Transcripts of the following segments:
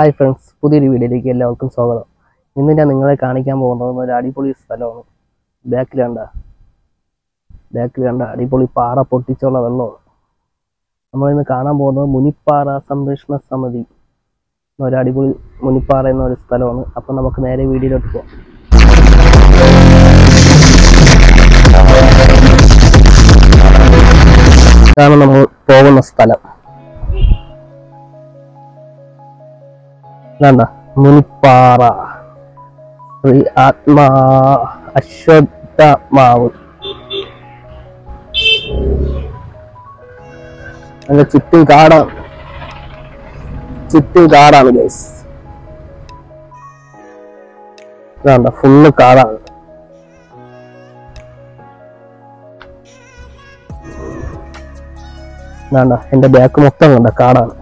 Hi friends പുതിയൊരു വീഡിയോയിലേക്ക് എല്ലാവർക്കും സ്വാഗതം. ഇന്ന് ഞാൻ നിങ്ങളെ കാണിക്കാൻ പോകുന്നത് ഒരു അടിപൊളി സ്ഥലമാണ്. ബാക്കിൽ കണ്ട. ബാക്കിൽ കണ്ട. അടിപൊളി പാറ പൊട്ടിച്ചുള്ള വെള്ളമാണ്. നമ്മളിന്ന് കാണാൻ പോകുന്നത് മുനിപ്പാറ സംരക്ഷണ സമിതി എന്നൊരു അടിപൊളി മുനിപ്പാറ എന്നൊരു സ്ഥലമാണ്. അപ്പം നമുക്ക് നേരെ വീഡിയോയിലോട്ട് പോകാം ഇതാണ് നമ്മൾ പോകുന്ന സ്ഥലം. വേണ്ട മുനിപ്പാറ. ശ്രീ ആത്മാ അശ്വത്ഥമാവ്. അതിന്റെ ചുറ്റും കാടാണ്. ചുറ്റും കാടാണ് ഗൈസ് ഇതാണ്ട ഫുള്ള് കാടാണ്. വേണ്ട എന്റെ ബാക്ക് മൊത്തം കണ്ട കാടാണ്.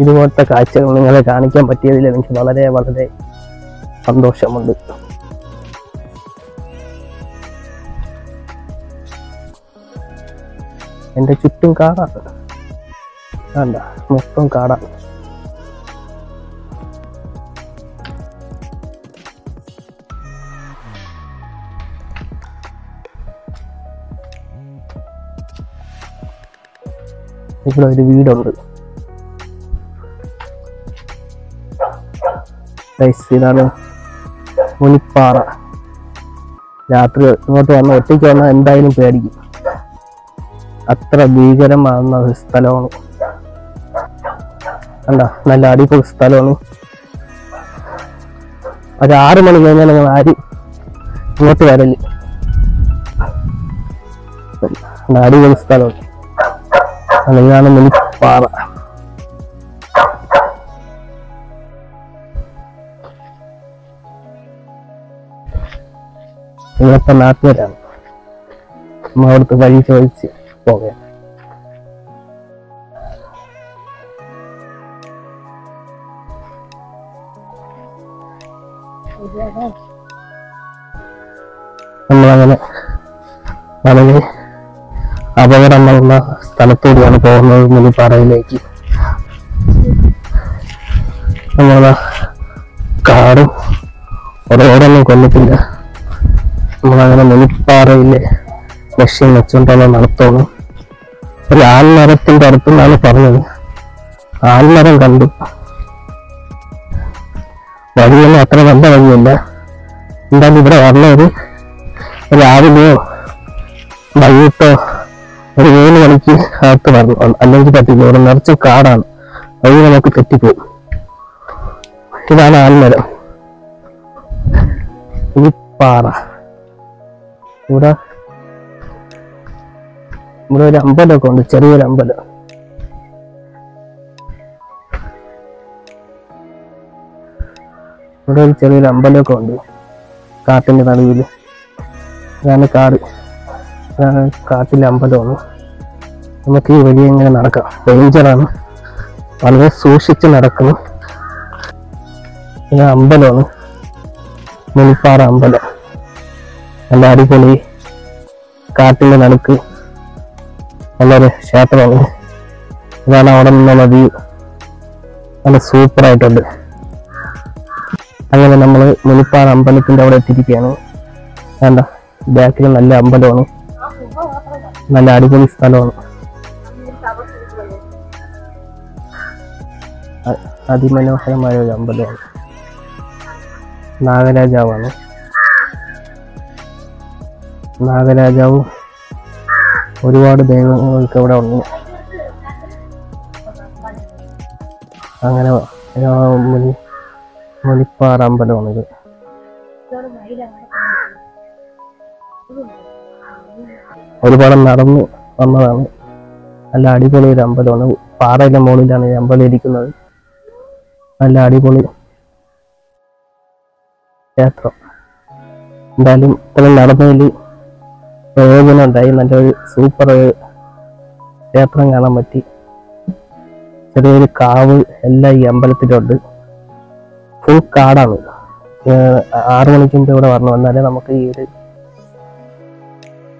ഇതുപോലത്തെ കാഴ്ചകൾ നിങ്ങളെ കാണിക്കാൻ പറ്റിയതിൽ എനിക്ക് വളരെ വളരെ സന്തോഷമുണ്ട്. എന്റെ ചുറ്റും കാടാണ് വേണ്ട മൊത്തം കാടാണ് ഇവിടെ ഒരു വീടുണ്ട്. ഗൈസ് ഇതാണ് മുനിപ്പാറ. രാത്രി ഇങ്ങോട്ട് വന്ന ഒറ്റയ്ക്ക് വന്നാൽ എന്തായാലും പേടിക്കും. അത്ര ഭീകരമാകുന്ന ഒരു സ്ഥലമാണ്. കണ്ട? നല്ല അടിപൊളി സ്ഥലമാണ്. ഒരു ആറ് മണി കഴിഞ്ഞാൽ ഞങ്ങൾ ആരും ഇങ്ങോട്ട് വരൽ. അടിപൊളി സ്ഥലമാണ്. അല്ല, ഇതാണ് മുനിപ്പാറ. ഇവിടുത്തെ നാട്ടുകാരാണ്. നമ്മൾ അവിടുത്തെ വഴി ചോദിച്ച് പോകാൻ നമ്മളങ്ങനെ വളരെ അപകടം നടന്ന സ്ഥലത്തൂടെയാണ് പോകുന്നത് മുനിപ്പാറയിലേക്ക് നമ്മളെ കാടും ഓരോടൊന്നും കൊന്നിട്ടില്ല നമ്മളങ്ങനെ മുനിപ്പാറയിലെ ലക്ഷ്യം വെച്ചുകൊണ്ടുള്ള നടത്തമാണ് ഒരു ആൽമരത്തിന്റെ അടുത്തുനിന്നാണ് പറഞ്ഞത്. ആൽമരം കണ്ടു. വഴിയൊന്നും അത്ര നല്ല വഴിയല്ല. എന്തായാലും ഇവിടെ വന്നത് രാവിലെയോ വൈകിട്ടോ ഒരു മൂന്ന് മണിക്ക് അകത്ത് വരണം അല്ലെങ്കിൽ പറ്റില്ല ഇവിടെ നിറച്ച് കാടാണ്. വഴി നമുക്ക് തെറ്റിപ്പോകും ഇതാണ് ആൽമരം. ഈ പാറ ഇവിടെ ഇവിടെ ഒരു അമ്പലമൊക്കെ ഉണ്ട് ചെറിയൊരു അമ്പലം. ഇവിടെ ഒരു ചെറിയൊരു അമ്പലമൊക്കെ ഉണ്ട് കാട്ടിന്റെ നടുവിൽ അതാണ് കാട്. അതാണ് കാട്ടിലെ അമ്പലമാണ്. നമുക്ക് ഈ വഴി എങ്ങനെ നടക്കാം. ഡേഞ്ചറാണ് വളരെ സൂക്ഷിച്ച് നടക്കണം. അമ്പലമാണ്. മുനിപ്പാറ അമ്പലം. നല്ല അടിപൊളി കാട്ടിലെ നടുക്ക് നല്ലൊരു ക്ഷേത്രമാണ് ഇതാണ് അവിടെ നിന്നുള്ള വ്യൂ. നല്ല സൂപ്പറായിട്ടുണ്ട്. അങ്ങനെ നമ്മൾ മുനിപ്പാറ അമ്പലത്തിന്റെ അവിടെ എത്തിയിരിക്കുകയാണ്. വേണ്ട ബാക്കിൽ നല്ല അമ്പലമാണ്. നല്ല അടിപൊളി സ്ഥലമാണ്. അതിമനോഹരമായ ഒരു അമ്പലമാണ്. നാഗരാജാവാണ്. നാഗരാജാവും ഒരുപാട് ദൈവങ്ങൾക്ക് ഇവിടെ ഉണ്ട്. അങ്ങനെ മുനിപ്പാറ അമ്പലമാണിത് ഒരുപാട് നടന്നു വന്നതാണ്. നല്ല അടിപൊളി ഒരു അമ്പലമാണ്. പാറയുടെ മുകളിലാണ് ഈ അമ്പലം ഇരിക്കുന്നത്. നല്ല അടിപൊളി ക്ഷേത്രം. എന്തായാലും ഇത്രയും നടന്നതിൽ പ്രയോജനം ഉണ്ടായി നല്ലൊരു സൂപ്പർ ക്ഷേത്രം കാണാൻ പറ്റി. ചെറിയൊരു കാവ് എല്ലാം ഈ അമ്പലത്തിലുണ്ട്. ഫുൾ കാടാണ്. ആറു മണിക്ക് മുമ്പ് ഇവിടെ വരണം. എന്നാലേ നമുക്ക് ഈ ഒരു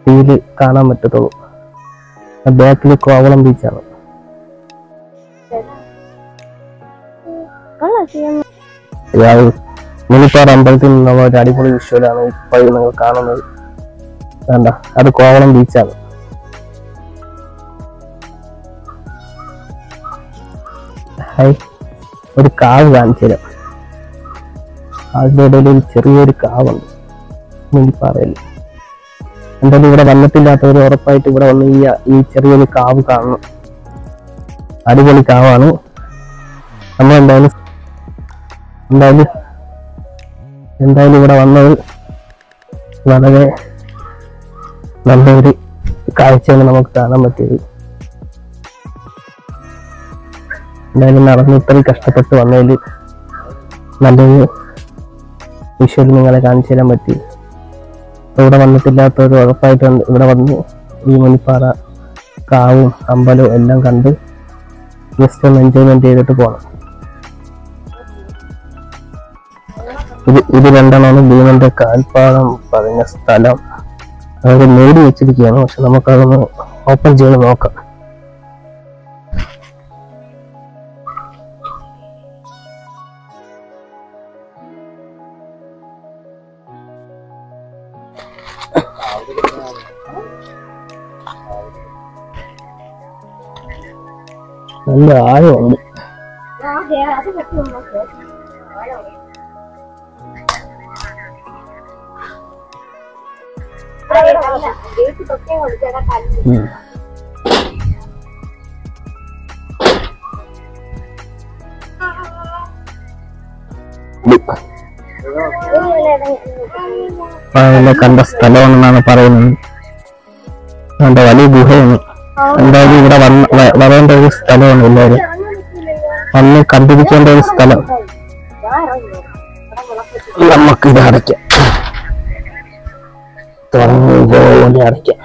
ഫീൽ കാണാൻ പറ്റത്തുള്ളൂ. ബാക്കിൽ കോവളം ബീച്ചാണ് മുനിപ്പാറ അമ്പലത്തിൽ നിന്നുള്ള ഒരു അടിപൊളി വിഷ്വലാണ് ഇപ്പോൾ നിങ്ങൾ കാണുന്നത്. വേണ്ട. അത് കോവളം ബീച്ചാണ്. ഒരു കാവ് കാണിച്ചു അതിന്റെ ഇടയിൽ ചെറിയൊരു കാവുണ്ട്. മുനിപ്പാറയിൽ എന്തായാലും ഇവിടെ വന്നിട്ടില്ലാത്തവർ ഉറപ്പായിട്ട് ഇവിടെ വന്ന് ഈ ഈ ചെറിയൊരു കാവ് കാണണം. അടിപൊളി കാവാണ്. നമ്മൾ എന്തായാലും എന്തായാലും എന്തായാലും ഇവിടെ വന്നത് വളരെ നല്ലൊരു കാഴ്ചയാണ് നമുക്ക് കാണാൻ പറ്റിയത്. എന്തായാലും നടന്ന് ഇത്രയും കഷ്ടപ്പെട്ട് വന്നതിൽ നല്ലൊരു വിഷ്വൽ നിങ്ങളെ കാണിച്ചു തരാൻ പറ്റി. ഇവിടെ വന്നിട്ടില്ലാത്തവർ ഉറപ്പായിട്ട് ഇവിടെ വന്ന് ഈ മുനിപ്പാറ കാവും അമ്പലവും എല്ലാം കണ്ട് ജസ്റ്റ് ഒന്ന് എൻജോയ്മെന്റ് ചെയ്തിട്ട് പോകണം ഇത് ഇത് രണ്ടെണ്ണമാണ് ഭീമന്റെ കാൽപ്പാടം പറഞ്ഞ സ്ഥലം. അതായത് നേടി വെച്ചിരിക്കുകയാണ്. പക്ഷെ നമുക്കതൊന്ന് ഓപ്പൺ ചെയ്ത് നോക്കാം. നല്ല ആഴമുണ്ട് ഉം. ഇത് പഴയ കണ്ട സ്ഥലമാണെന്നാണ് പറയുന്നത് കണ്ട വലിയ ഗുഹയാണ് എന്തായാലും ഇവിടെ വന്ന വ- വരേണ്ട ഒരു സ്ഥലമാണ് എല്ലാവരും വന്ന് കണ്ടിരിക്കേണ്ട ഒരു സ്ഥലം നമുക്ക് ഇത് അടയ്ക്കാം തുറന്നു അടയ്ക്കാം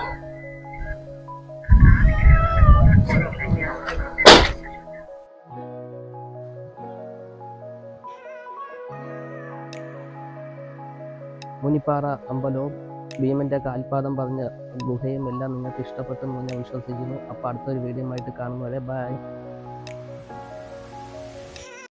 മുനിപ്പാറ അമ്പലവും ഭീമന്റെ കാൽപാദം പറഞ്ഞ ഗുഹയും എല്ലാം നിങ്ങൾക്ക് ഇഷ്ടപ്പെട്ടെന്ന് ഞാൻ വിശ്വസിക്കുന്നു. അപ്പോൾ അടുത്തൊരു വീഡിയോ ആയിട്ട് കാണുന്നവരെ ബൈ.